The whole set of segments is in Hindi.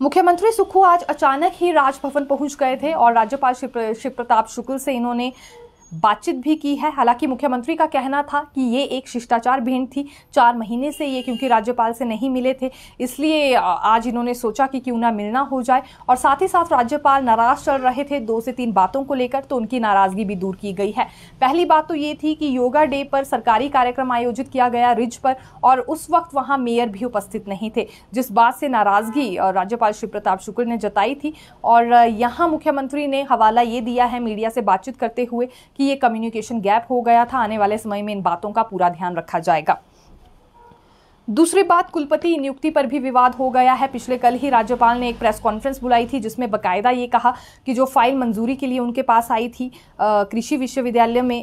मुख्यमंत्री सुक्खू आज अचानक ही राजभवन पहुँच गए थे और राज्यपाल शिव प्रताप शुक्ल से इन्होंने बातचीत भी की है। हालाँकि मुख्यमंत्री का कहना था कि ये एक शिष्टाचार भेंट थी। चार महीने से ये क्योंकि राज्यपाल से नहीं मिले थे, इसलिए आज इन्होंने सोचा कि क्यों ना मिलना हो जाए। और साथ ही साथ राज्यपाल नाराज़ चल रहे थे दो से तीन बातों को लेकर तो उनकी नाराज़गी भी दूर की गई है। पहली बात तो ये थी कि योगा डे पर सरकारी कार्यक्रम आयोजित किया गया रिज पर, और उस वक्त वहाँ मेयर भी उपस्थित नहीं थे, जिस बात से नाराज़गी राज्यपाल श्री प्रताप शुक्ल ने जताई थी। और यहाँ मुख्यमंत्री ने हवाला ये दिया है मीडिया से बातचीत करते हुए कि ये कम्युनिकेशन गैप हो गया था, आने वाले समय में इन बातों का पूरा ध्यान रखा जाएगा। दूसरी बात, कुलपति नियुक्ति पर भी विवाद हो गया है। पिछले कल ही राज्यपाल ने एक प्रेस कॉन्फ्रेंस बुलाई थी, जिसमें बकायदा ये कहा कि जो फ़ाइल मंजूरी के लिए उनके पास आई थी कृषि विश्वविद्यालय में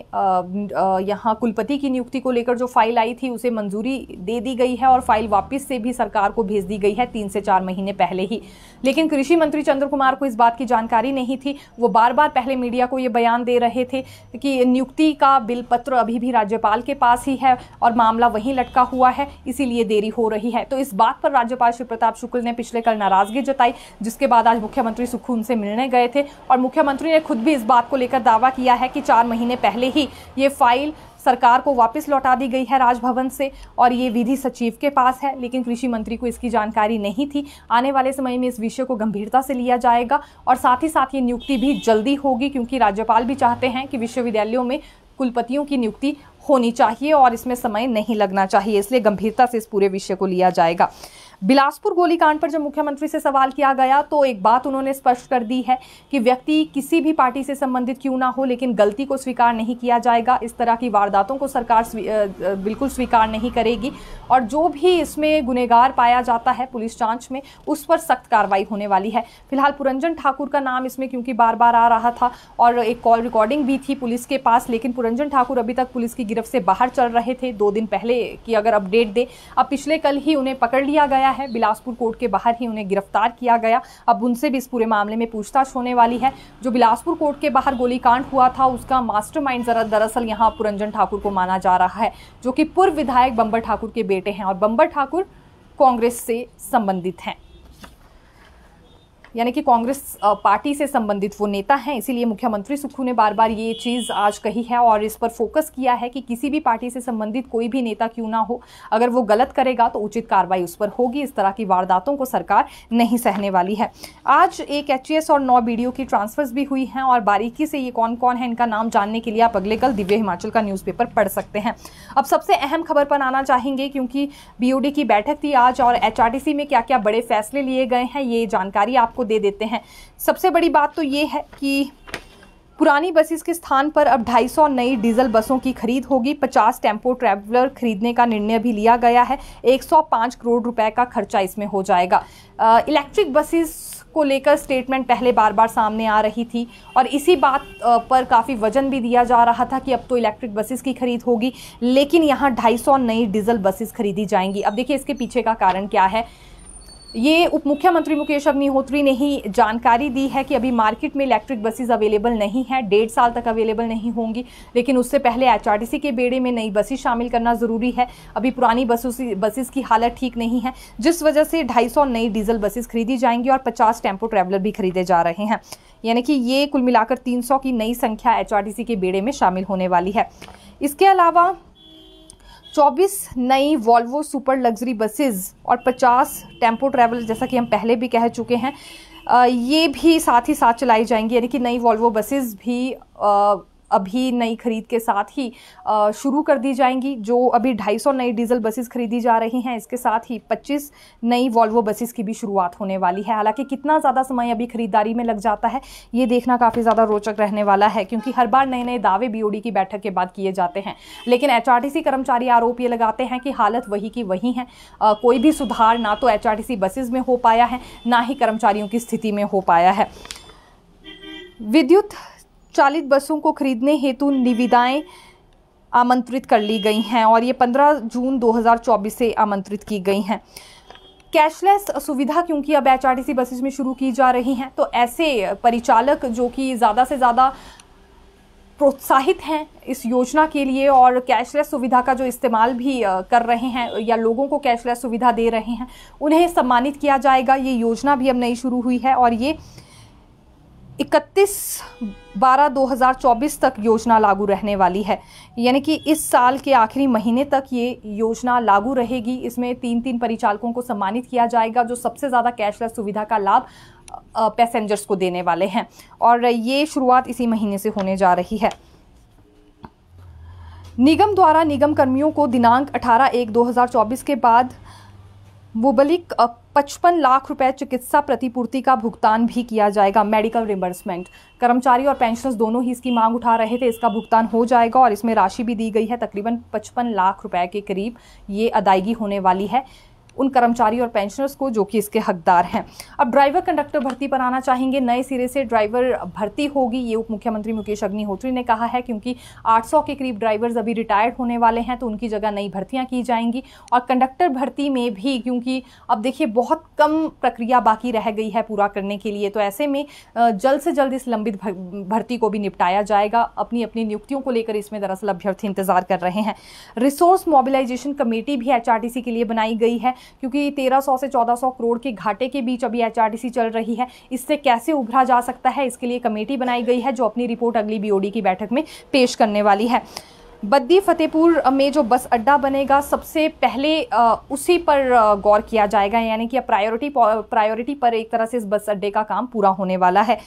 यहाँ कुलपति की नियुक्ति को लेकर जो फ़ाइल आई थी, उसे मंजूरी दे दी गई है और फ़ाइल वापस से भी सरकार को भेज दी गई है तीन से चार महीने पहले ही। लेकिन कृषि मंत्री चंद्र कुमार को इस बात की जानकारी नहीं थी। वो बार बार पहले मीडिया को ये बयान दे रहे थे कि नियुक्ति का बिल पत्र अभी भी राज्यपाल के पास ही है और मामला वहीं लटका हुआ है, इसीलिए लिए देरी हो रही है। तो इस बात पर राज्यपाल श्री प्रताप शुक्ल ने पिछले कल नाराज़गी जताई, जिसके बाद आज मुख्यमंत्री सुखू उनसे मिलने गए थे और मुख्यमंत्री ने खुद भी इस बात को लेकर दावा किया है कि चार महीने पहले ही ये फ़ाइल सरकार को वापस लौटा दी गई है राजभवन से और ये विधि सचिव के पास है, लेकिन कृषि मंत्री को इसकी जानकारी नहीं थी। आने वाले समय में इस विषय को गंभीरता से लिया जाएगा और साथ ही साथ ये नियुक्ति भी जल्दी होगी, क्योंकि राज्यपाल भी चाहते हैं कि विश्वविद्यालयों में कुलपतियों की नियुक्ति होनी चाहिए और इसमें समय नहीं लगना चाहिए, इसलिए गंभीरता से इस पूरे विषय को लिया जाएगा। बिलासपुर गोलीकांड पर जब मुख्यमंत्री से सवाल किया गया तो एक बात उन्होंने स्पष्ट कर दी है कि व्यक्ति किसी भी पार्टी से संबंधित क्यों ना हो लेकिन गलती को स्वीकार नहीं किया जाएगा। इस तरह की वारदातों को सरकार स्वी, बिल्कुल स्वीकार नहीं करेगी। और जो भी इसमें गुनेगार पाया जाता है पुलिस जाँच में उस पर सख्त कार्रवाई होने वाली है। फ़िलहाल पुरंजन ठाकुर का नाम इसमें क्योंकि बार बार आ रहा था और एक कॉल रिकॉर्डिंग भी थी पुलिस के पास लेकिन पुरंजन ठाकुर अभी तक पुलिस की गिरफ्त से बाहर चल रहे थे। दो दिन पहले की अगर अपडेट दे अब पिछले कल ही उन्हें पकड़ लिया गया है। बिलासपुर कोर्ट के बाहर ही उन्हें गिरफ़्तार किया गया। अब उनसे भी इस पूरे मामले में पूछताछ होने वाली है। जो बिलासपुर कोर्ट के बाहर गोलीकांड हुआ था, उसका मास्टरमाइंड जरा दरअसल यहाँ पुरंजन ठाकुर को माना जा रहा है, जो कि पूर्व विधायक बंबर ठाकुर के बेटे हैं और बंबर ठाकुर कांग्रेस से संबंधित हैं। यानी कि कांग्रेस पार्टी से संबंधित वो नेता हैं, इसीलिए मुख्यमंत्री सुक्खू ने बार बार ये चीज़ आज कही है और इस पर फोकस किया है कि किसी भी पार्टी से संबंधित कोई भी नेता क्यों ना हो। अगर वो गलत करेगा तो उचित कार्रवाई उस पर होगी। इस तरह की वारदातों को सरकार नहीं सहने वाली है। आज एक एच और नौ बी की ट्रांसफर्स भी हुई हैं और बारीकी से ये कौन कौन है, इनका नाम जानने के लिए आप अगले कल दिव्य हिमाचल का न्यूज़पेपर पढ़ सकते हैं। अब सबसे अहम खबर पर आना चाहेंगे क्योंकि बी की बैठक थी आज और एच में क्या क्या बड़े फैसले लिए गए हैं, ये जानकारी आपको दे देते हैं। सबसे बड़ी बात तो ये है कि पुरानी बसेस के स्थान पर अब 250 नई डीजल बसों की खरीद होगी। 50 टेंपो ट्रैवलर खरीदने का निर्णय भी लिया गया है। 105 करोड़ रुपए का खर्चा इसमें हो जाएगा। इलेक्ट्रिक बसेस को लेकर स्टेटमेंट पहले बार बार सामने आ रही थी और इसी बात पर काफ़ी वज़न भी दिया जा रहा था कि अब तो इलेक्ट्रिक बसेस की खरीद होगी, लेकिन यहाँ 250 नई डीजल बसेस खरीदी जाएँगी। अब देखिए इसके पीछे का कारण क्या है? ये उप मुख्यमंत्री मुकेश अग्निहोत्री ने ही जानकारी दी है कि अभी मार्केट में इलेक्ट्रिक बसेस अवेलेबल नहीं है। डेढ़ साल तक अवेलेबल नहीं होंगी, लेकिन उससे पहले एचआरटीसी के बेड़े में नई बसेस शामिल करना ज़रूरी है। अभी पुरानी बसों बसेस की हालत ठीक नहीं है, जिस वजह से ढाई नई डीजल बसेस खरीदी जाएँगी और पचास टेंपो ट्रैवलर भी खरीदे जा रहे हैं। यानी कि ये कुल मिलाकर तीन सौ की नई संख्या एचआरटीसी के बेड़े में शामिल होने वाली है। इसके अलावा 24 नई वॉल्वो सुपर लग्जरी बसेज और 50 टेंपो ट्रैवल जैसा कि हम पहले भी कह चुके हैं ये भी साथ ही साथ चलाई जाएँगी, यानी कि नई वॉल्वो बसेज भी अभी नई खरीद के साथ ही शुरू कर दी जाएँगी, जो अभी 250 नई डीजल बसेस खरीदी जा रही हैं। इसके साथ ही 25 नई वॉल्वो बसेस की भी शुरुआत होने वाली है। हालाँकि कितना ज़्यादा समय अभी खरीदारी में लग जाता है, ये देखना काफ़ी ज़्यादा रोचक रहने वाला है, क्योंकि हर बार नए नए दावे बी की बैठक के बाद किए जाते हैं। लेकिन एचआरटीसी कर्मचारी आरोप ये लगाते हैं कि हालत वही की वही है। कोई भी सुधार ना तो एच बसेज में हो पाया है, ना ही कर्मचारियों की स्थिति में हो पाया है। विद्युत चालित बसों को खरीदने हेतु निविदाएँ आमंत्रित कर ली गई हैं और ये 15 जून 2024 से आमंत्रित की गई हैं। कैशलेस सुविधा, क्योंकि अब एच आर बसेज में शुरू की जा रही हैं तो ऐसे परिचालक जो कि ज़्यादा से ज़्यादा प्रोत्साहित हैं इस योजना के लिए और कैशलेस सुविधा का जो इस्तेमाल भी कर रहे हैं या लोगों को कैशलेस सुविधा दे रहे हैं, उन्हें सम्मानित किया जाएगा। ये योजना भी अब नई शुरू हुई है और ये इकतीस बारह 2024 तक योजना लागू रहने वाली है। यानी कि इस साल के आखिरी महीने तक ये योजना लागू रहेगी। इसमें तीन तीन परिचालकों को सम्मानित किया जाएगा, जो सबसे ज़्यादा कैशलेस सुविधा का लाभ पैसेंजर्स को देने वाले हैं। और ये शुरुआत इसी महीने से होने जा रही है। निगम द्वारा निगम कर्मियों को दिनांक 18 एक 2024 के बाद मुबलिक पचपन लाख रुपए चिकित्सा प्रतिपूर्ति का भुगतान भी किया जाएगा मेडिकल रिम्बर्समेंट कर्मचारी और पेंशनर्स दोनों ही इसकी मांग उठा रहे थे, इसका भुगतान हो जाएगा और इसमें राशि भी दी गई है, तकरीबन पचपन लाख रुपए के करीब ये अदायगी होने वाली है। उन कर्मचारी और पेंशनर्स को, जो कि इसके हकदार हैं। अब ड्राइवर कंडक्टर भर्ती पर आना चाहेंगे। नए सिरे से ड्राइवर भर्ती होगी, ये उप मुख्यमंत्री मुकेश अग्निहोत्री ने कहा है, क्योंकि 800 के करीब ड्राइवर्स अभी रिटायर्ड होने वाले हैं तो उनकी जगह नई भर्तियाँ की जाएँगी। और कंडक्टर भर्ती में भी, क्योंकि अब देखिए, बहुत कम प्रक्रिया बाकी रह गई है पूरा करने के लिए तो ऐसे में जल्द से जल्द इस लंबित भर्ती को भी निपटाया जाएगा। अपनी अपनी नियुक्तियों को लेकर इसमें दरअसल अभ्यर्थी इंतज़ार कर रहे हैं। रिसोर्स मोबिलाइजेशन कमेटी भी एच के लिए बनाई गई है। क्योंकि 1300 से 1400 करोड़ के घाटे के बीच अभी एच चल रही है। इससे कैसे उभरा जा सकता है? इसके लिए कमेटी बनाई गई है, जो अपनी रिपोर्ट अगली बीओडी की बैठक में पेश करने वाली है। बद्दी, फतेहपुर में जो बस अड्डा बनेगा, सबसे पहले उसी पर गौर किया जाएगा। यानी कि प्रायोरिटी प्रायोरिटी पर एक तरह से इस बस अड्डे का काम पूरा होने वाला है।